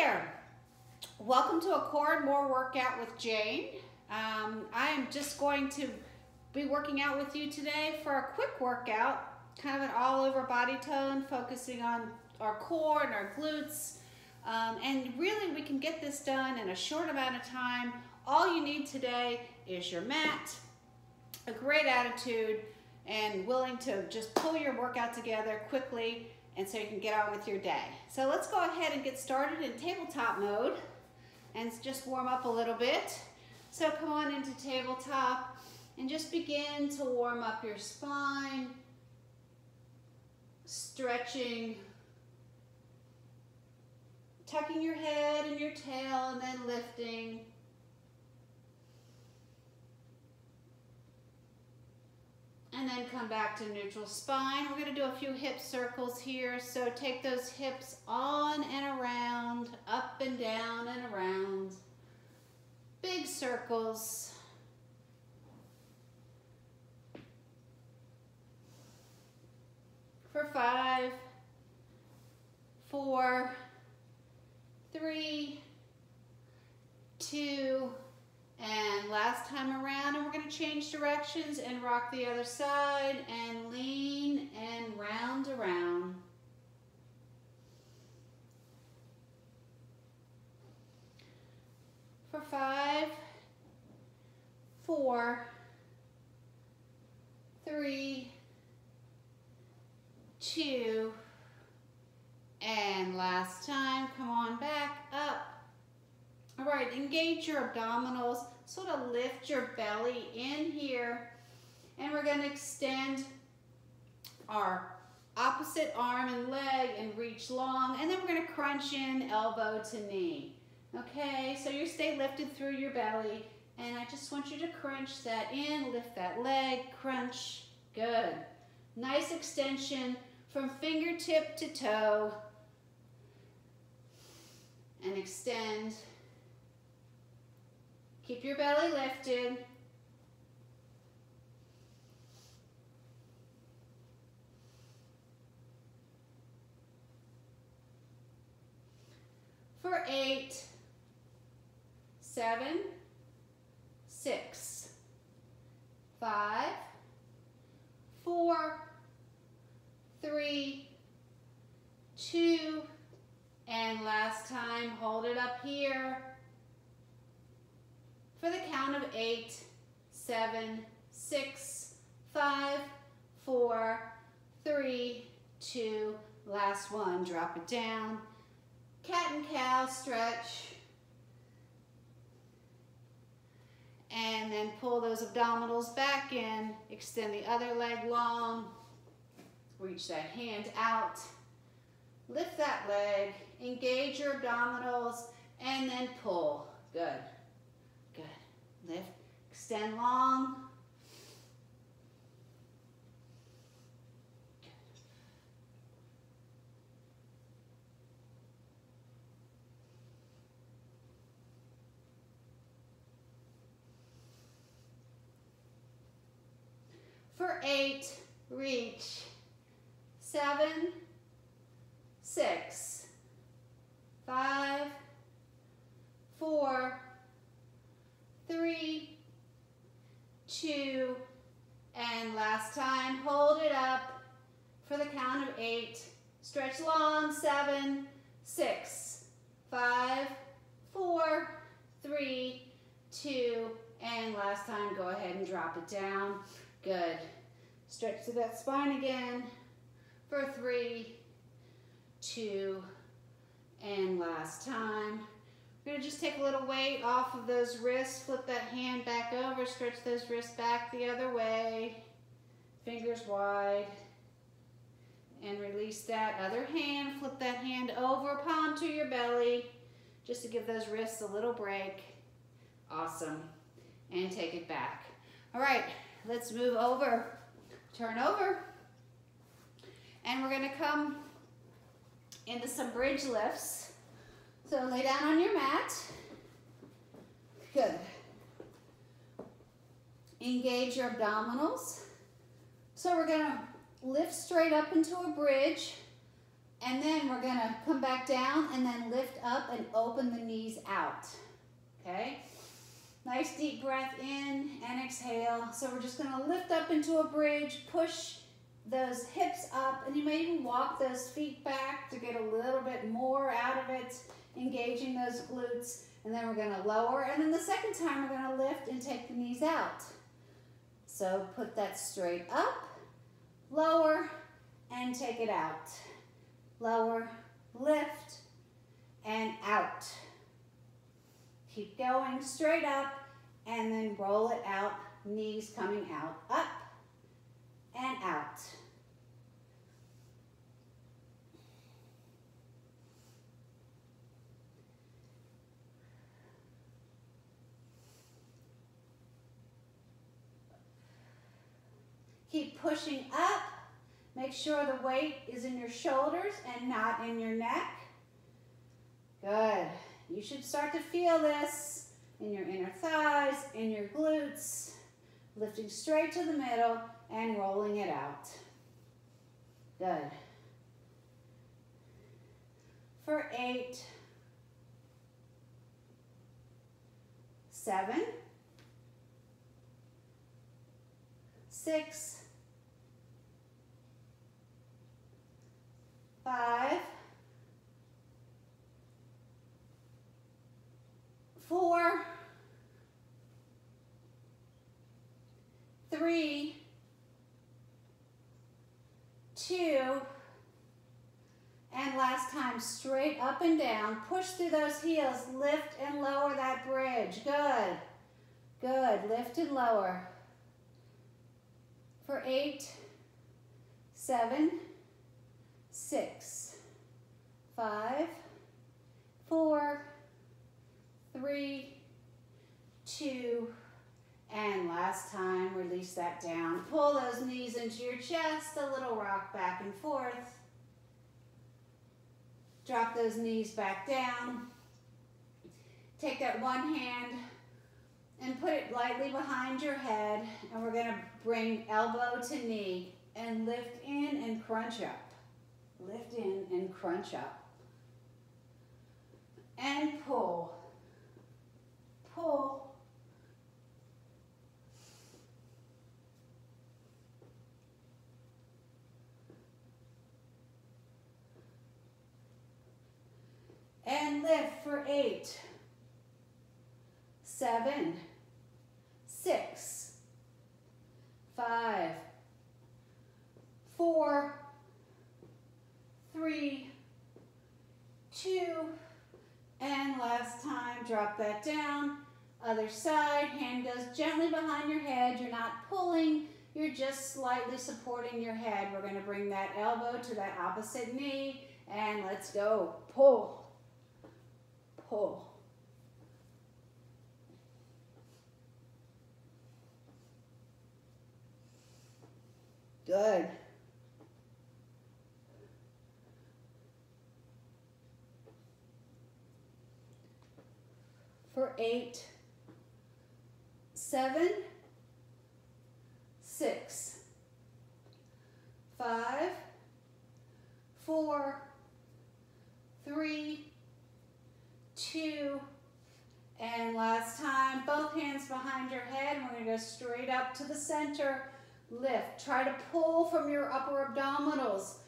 there. Welcome to a Core and More workout with Jane. Um, I am just going to be working out with you today for a quick workout, kind of an all over body tone, focusing on our core and our glutes. Um, and really we can get this done in a short amount of time. All you need today is your mat, a great attitude, and willing to just pull your workout together quickly and so you can get on with your day. So let's go ahead and get started in tabletop mode and just warm up a little bit. So come on into tabletop and just begin to warm up your spine, stretching, tucking your head and your tail and then lifting. And then come back to neutral spine. We're gonna do a few hip circles here. So take those hips on and around, up and down and around. Big circles. For five, four, three, two, and last time around, and we're gonna change directions and rock the other side and lean and round around. For five, four, three, two, and last time, come on back up all right, engage your abdominals, sort of lift your belly in here, and we're gonna extend our opposite arm and leg and reach long, and then we're gonna crunch in elbow to knee. Okay, so you stay lifted through your belly, and I just want you to crunch that in, lift that leg, crunch, good. Nice extension from fingertip to toe, and extend Keep your belly lifted. For eight, seven, six, five, four, three, two, and last time, hold it up here for the count of eight, seven, six, five, four, three, two, last one. Drop it down. Cat and cow stretch. And then pull those abdominals back in. Extend the other leg long. Reach that hand out. Lift that leg. Engage your abdominals. And then pull. Good. Lift, extend long. For eight, reach. Seven, six, five, four, three, two, and last time, hold it up for the count of eight. Stretch long, seven, six, five, four, three, two, and last time, go ahead and drop it down. Good. Stretch to that spine again for three, two, and last time. We're gonna just take a little weight off of those wrists, flip that hand back over, stretch those wrists back the other way, fingers wide, and release that other hand, flip that hand over, palm to your belly, just to give those wrists a little break. Awesome, and take it back. All right, let's move over, turn over, and we're gonna come into some bridge lifts. So lay down on your mat. Good. Engage your abdominals. So we're gonna lift straight up into a bridge And then we're gonna come back down and then lift up and open the knees out. Okay? Nice deep breath in and exhale. So we're just gonna lift up into a bridge, push those hips up, and you may even walk those feet back to get a little bit more out of it, engaging those glutes. And then we're gonna lower, and then the second time we're gonna lift and take the knees out. So put that straight up, lower, and take it out. Lower, lift, and out. Keep going straight up, and then roll it out, knees coming out, up, and out. Keep pushing up. Make sure the weight is in your shoulders and not in your neck. Good. You should start to feel this in your inner thighs, in your glutes, lifting straight to the middle and rolling it out. Good. For eight, seven, six, five, four, three, two, and last time, straight up and down. Push through those heels, lift and lower that bridge. Good, good, lift and lower. For eight, seven, six, five, four, three, two, and last time, release that down. Pull those knees into your chest, a little rock back and forth. Drop those knees back down. Take that one hand and put it lightly behind your head, and we're gonna bring elbow to knee and lift in and crunch up. Lift in and crunch up. And pull. Pull. And lift for eight, seven, six, five, four, three, two, and last time, drop that down. Other side, hand goes gently behind your head. You're not pulling, you're just slightly supporting your head. We're gonna bring that elbow to that opposite knee, and let's go. Pull, pull. Good. Eight, seven, six, five, four, three, two, and last time, both hands behind your head. We're to go straight up to the center. Lift. Try to pull from your upper abdominals.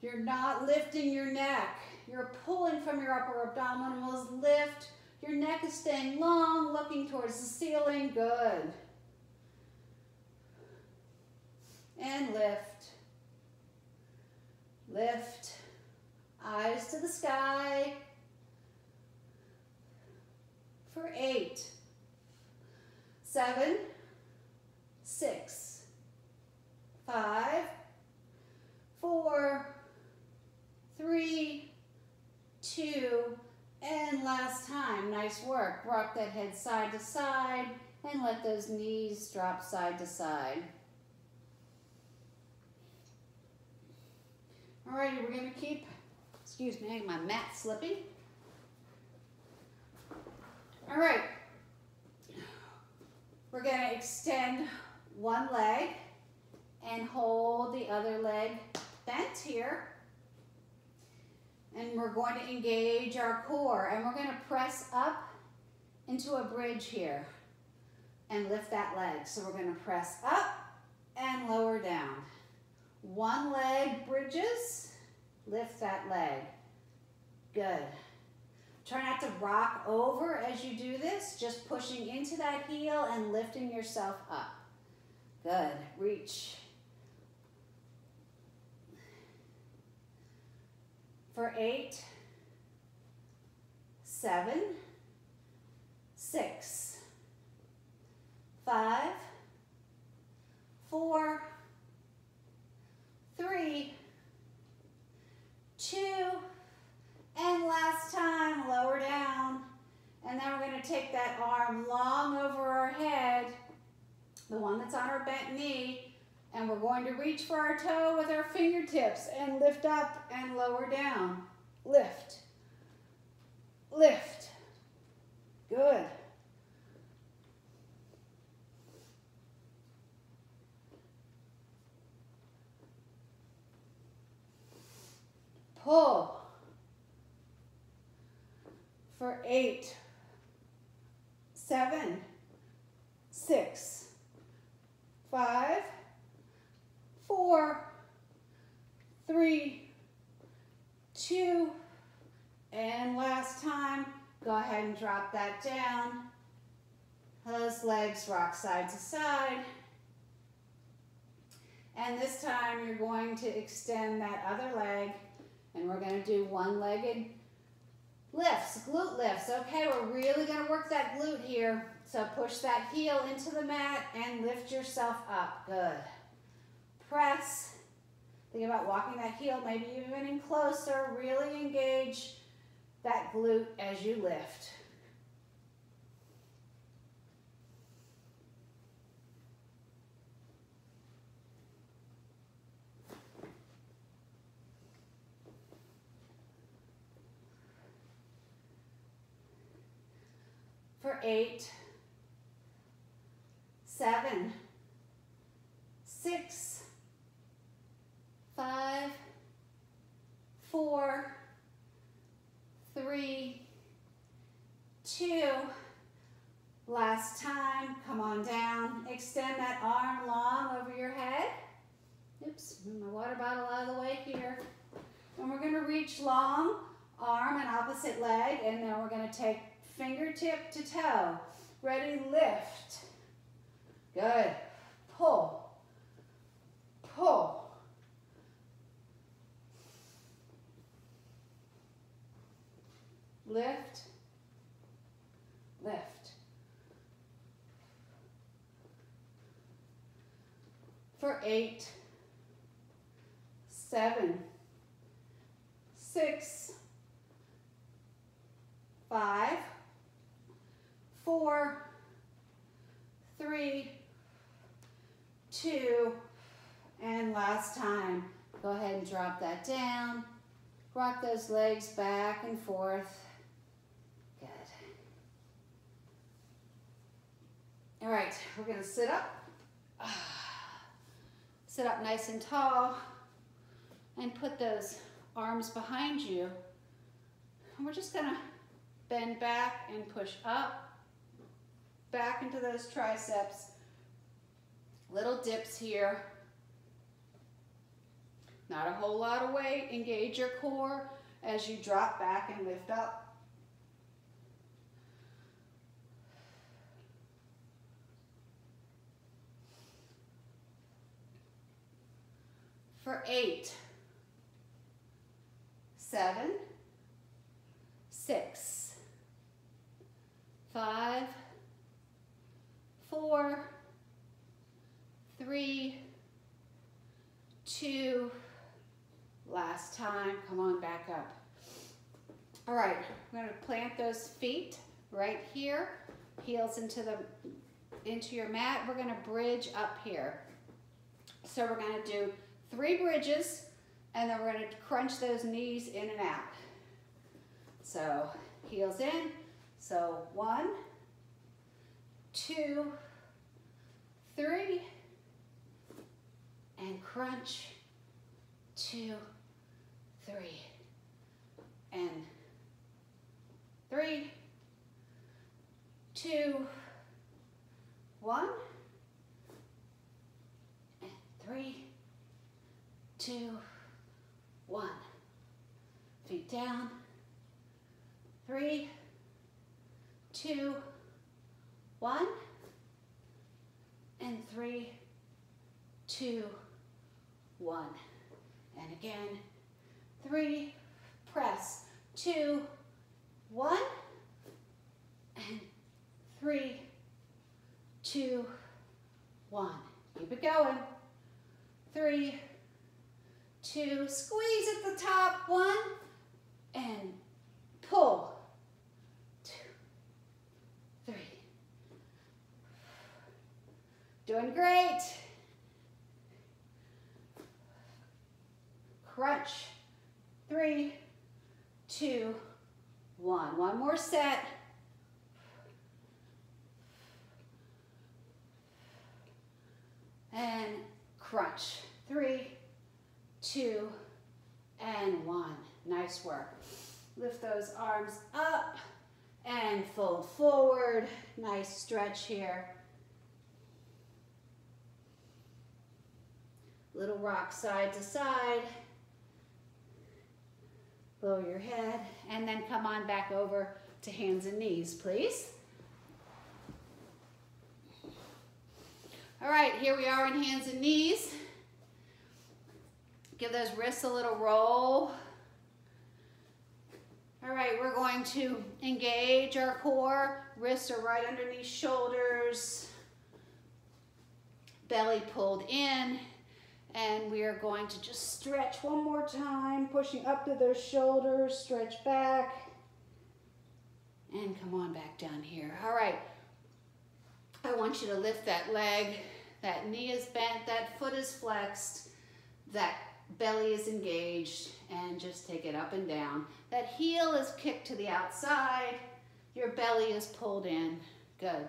You're not lifting your neck. You're pulling from your upper abdominals. Lift your neck is staying long, looking towards the ceiling. Good. And lift. Lift. Eyes to the sky. For eight, seven, six, five, four, three, two, and last time, nice work. Rock that head side to side and let those knees drop side to side. Alrighty, we're gonna keep, excuse me, my mat slipping. All right, we're gonna extend one leg and hold the other leg bent here. And we're going to engage our core and we're going to press up into a bridge here and lift that leg. So we're going to press up and lower down. One leg bridges, lift that leg. Good. Try not to rock over as you do this, just pushing into that heel and lifting yourself up. Good. Reach. For eight, seven, six, five, four, three, two, and last time, lower down. And then we're going to take that arm long over our head, the one that's on our bent knee, and we're going to reach for our toe with our fingertips and lift up and lower down. Lift. Lift. Good. Pull for eight, seven, six, five, four, three, two, and last time, go ahead and drop that down. Those legs rock side to side. And this time you're going to extend that other leg and we're going to do one-legged lifts, glute lifts. Okay, we're really going to work that glute here. So push that heel into the mat and lift yourself up. Good. Press. Think about walking that heel, maybe even in closer. Really engage that glute as you lift. for eight, seven, six, five, four, three, two. Last time, come on down. Extend that arm long over your head. Oops, my water bottle out of the way here. And we're gonna reach long, arm and opposite leg, and then we're gonna take fingertip to toe. Ready, lift. Good. Pull. Pull. Lift. Lift. For eight, seven, six, five, four, three, two, and last time. Go ahead and drop that down. Rock those legs back and forth. Good. All right, we're gonna sit up. Sit up nice and tall and put those arms behind you. And we're just gonna bend back and push up back into those triceps. Little dips here. Not a whole lot of weight. Engage your core as you drop back and lift up. For eight, seven, six, five, four, three, two, last time, come on back up. All right, we're gonna plant those feet right here, heels into the into your mat. We're gonna bridge up here. So we're gonna do three bridges, and then we're gonna crunch those knees in and out. So heels in, so one, two, three, and crunch, two, three, and three, two, one, two, one. Feet down, three, two, one, and three, two, one. And again, three, press, two, one, and three, two, one. Keep it going. Three, two, squeeze at the top, one, and pull. Two, three. Doing great. Crunch. Three, two, one. One more set. And crunch. Three, two, and one. Nice work. Lift those arms up and fold forward. Nice stretch here. Little rock side to side. Lower your head and then come on back over to hands and knees, please. All right, here we are in hands and knees. Give those wrists a little roll. All right, we're going to engage our core. Wrists are right underneath shoulders. Belly pulled in. And we are going to just stretch one more time, pushing up to those shoulders, stretch back. And come on back down here. All right. I want you to lift that leg. That knee is bent, that foot is flexed, that belly is engaged, and just take it up and down. That heel is kicked to the outside. Your belly is pulled in. Good.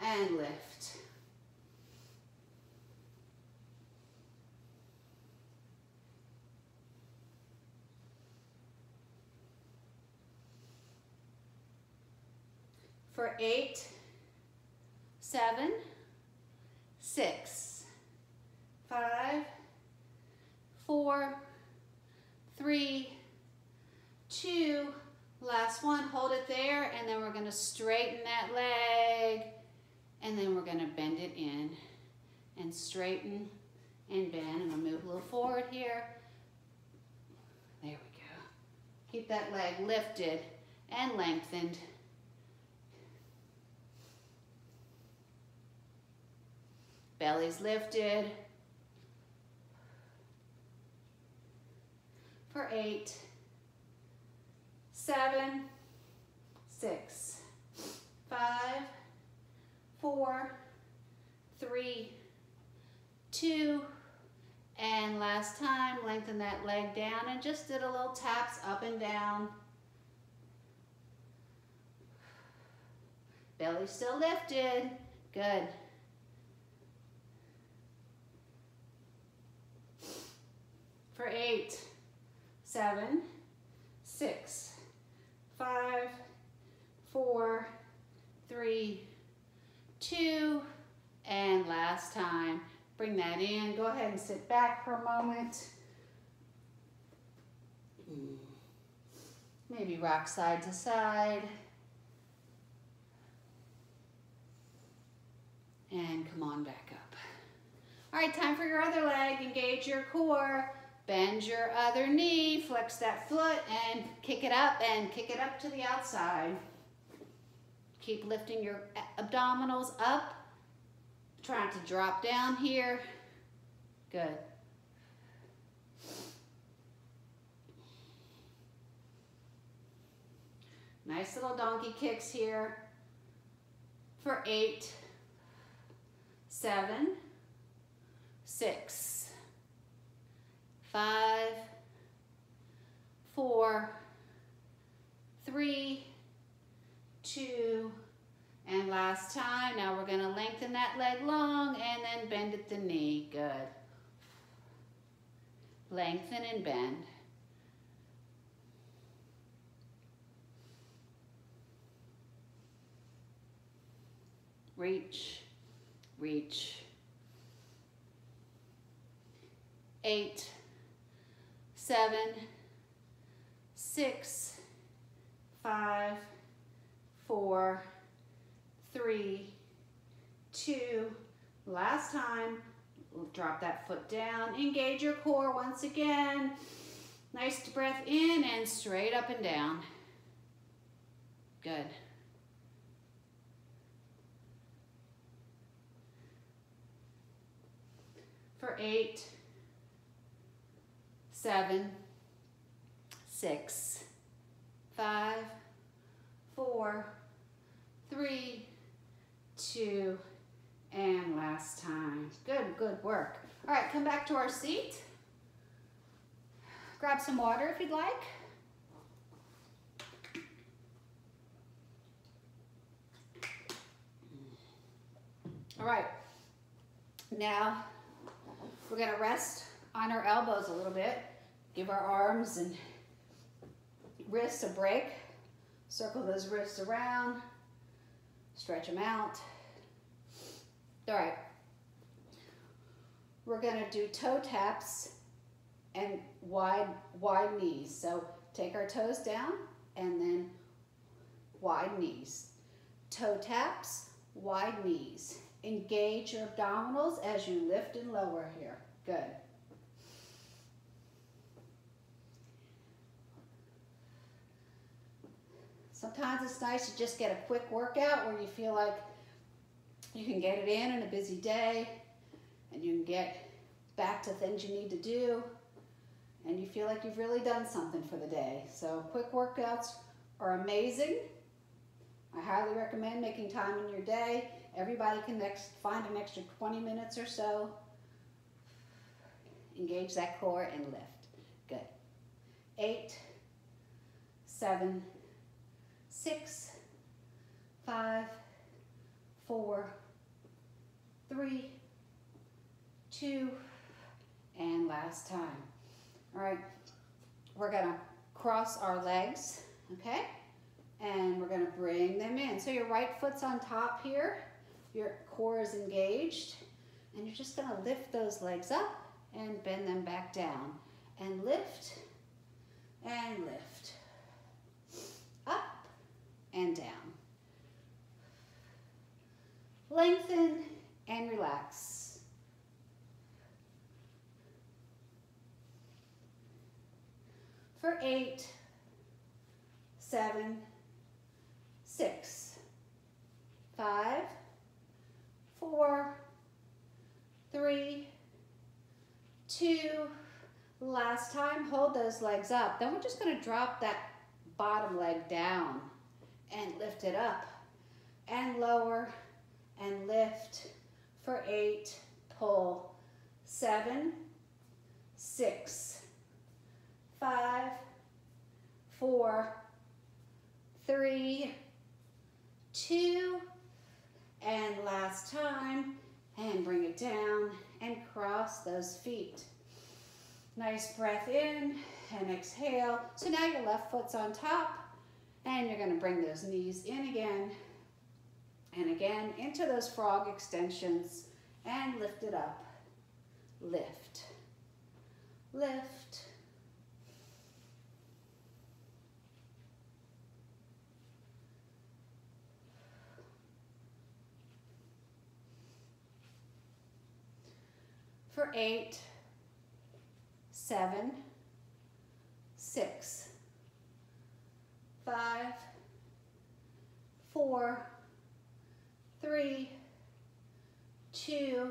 And lift. for eight, seven, six, five, four, three, two, last one, hold it there, and then we're gonna straighten that leg, and then we're gonna bend it in, and straighten and bend, and I'll move a little forward here. There we go. Keep that leg lifted and lengthened. Belly's lifted. For eight, seven, six, five, four, three, two, and last time, lengthen that leg down and just did a little taps up and down. Belly still lifted. Good. for eight, seven, six, five, four, three, two, and last time. Bring that in. Go ahead and sit back for a moment. Maybe rock side to side. And come on back up. All right, time for your other leg. Engage your core. Bend your other knee, flex that foot, and kick it up and kick it up to the outside. Keep lifting your abdominals up. Trying to drop down here. Good. Nice little donkey kicks here for eight, seven, six, five, four, three, two, and last time. Now we're going to lengthen that leg long and then bend at the knee. Good. Lengthen and bend. reach, reach. Eight, seven, six, five, four, three, two, last time, drop that foot down, engage your core once again. Nice breath in and straight up and down. Good. For eight, seven, six, five, four, three, two, and last time. Good, good work. All right, come back to our seat. Grab some water if you'd like. All right, now we're gonna rest on our elbows a little bit. Give our arms and wrists a break. Circle those wrists around, stretch them out. All right, we're gonna do toe taps and wide, wide knees. So take our toes down and then wide knees. Toe taps, wide knees. Engage your abdominals as you lift and lower here. Good. Sometimes it's nice to just get a quick workout where you feel like you can get it in in a busy day and you can get back to things you need to do and you feel like you've really done something for the day. So quick workouts are amazing. I highly recommend making time in your day. Everybody can next, find an extra 20 minutes or so. Engage that core and lift. Good. Eight, seven, six, five, four, three, two, and last time. All right, we're gonna cross our legs, okay? And we're gonna bring them in. So your right foot's on top here, your core is engaged, and you're just gonna lift those legs up and bend them back down. And lift, and lift. And down. Lengthen and relax. For eight, seven, six, five, four, three, two, last time, hold those legs up. Then we're just gonna drop that bottom leg down and lift it up and lower and lift for eight, pull, seven, six, five, four, three, two, and last time, and bring it down and cross those feet. Nice breath in and exhale. So now your left foot's on top, and you're gonna bring those knees in again and again into those frog extensions and lift it up. Lift, lift. For eight, seven, six, five, four, three, two,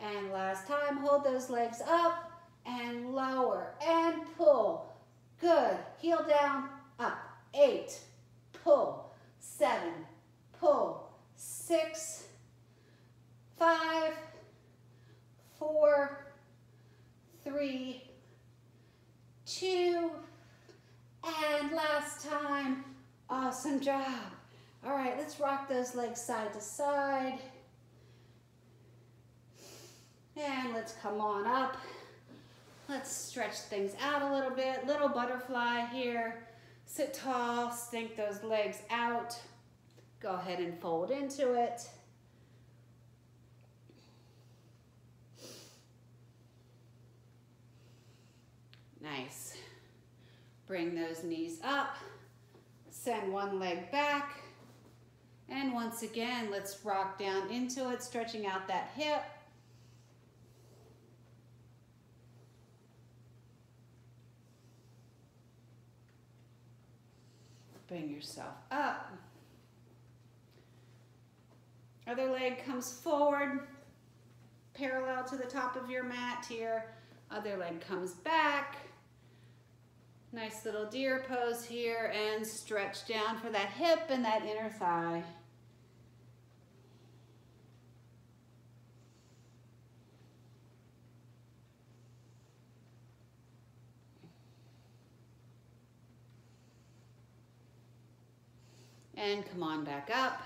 and last time, hold those legs up and lower and pull. Good, heel down, up, eight, pull, seven, pull, six, five, four, three, two, and last time, awesome job. All right, let's rock those legs side to side. And let's come on up. Let's stretch things out a little bit. Little butterfly here. Sit tall, stink those legs out. Go ahead and fold into it. Nice. Bring those knees up. Send one leg back. And once again, let's rock down into it, stretching out that hip. Bring yourself up. Other leg comes forward, parallel to the top of your mat here. Other leg comes back. Nice little deer pose here and stretch down for that hip and that inner thigh. And come on back up.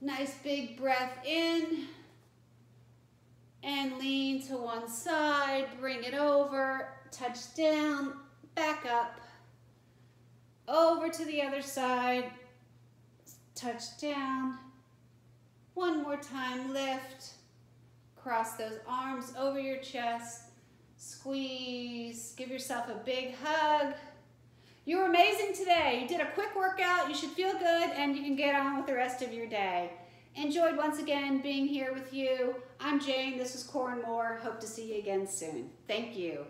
Nice big breath in. And lean to one side, bring it over, touch down, back up, over to the other side, touch down. One more time, lift, cross those arms over your chest, squeeze, give yourself a big hug. You were amazing today. You did a quick workout. You should feel good and you can get on with the rest of your day. Enjoyed once again being here with you. I'm Jane. This is Core and More. Hope to see you again soon. Thank you.